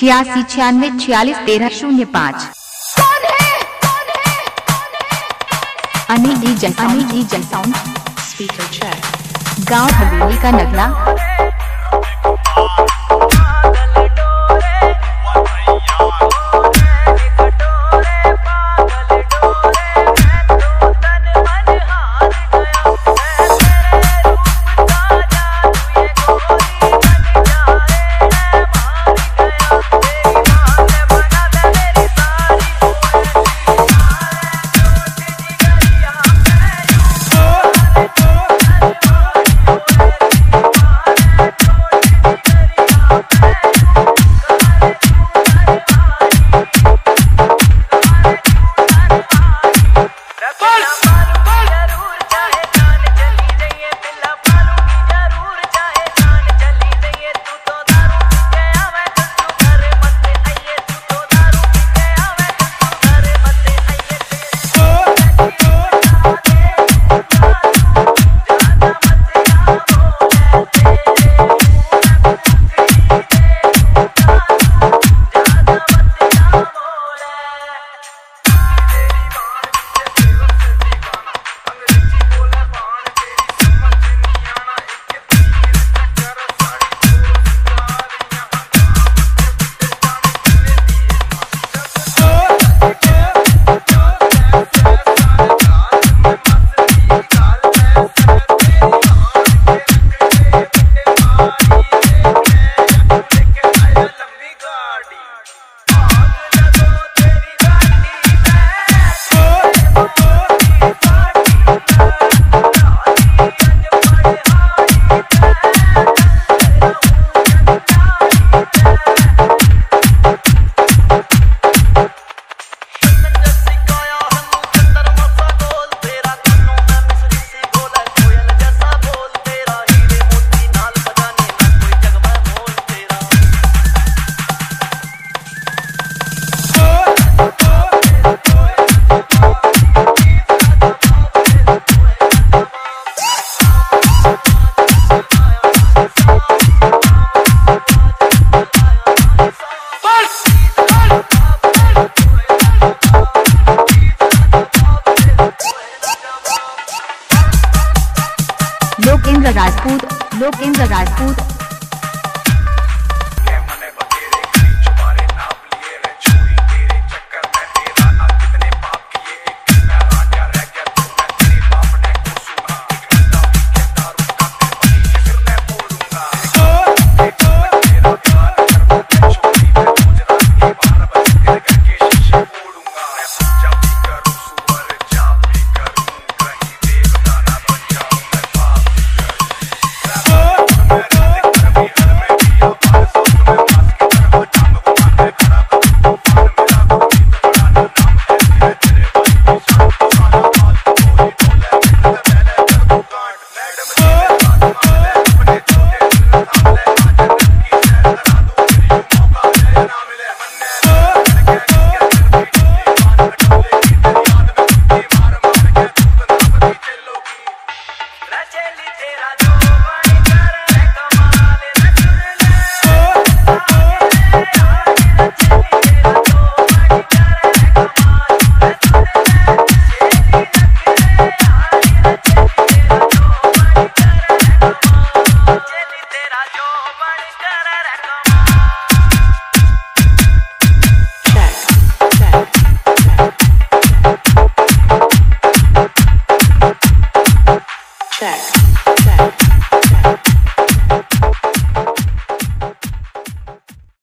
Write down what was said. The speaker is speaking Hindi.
छियासी छियानवे छियालीस तेरह शून्य पाँच। अनिल डी जन अनिल डी जन साउंड Speaker गाँव हवेली का नगला। लोकेंद्र राजपूत लोकेंद्र राजपूत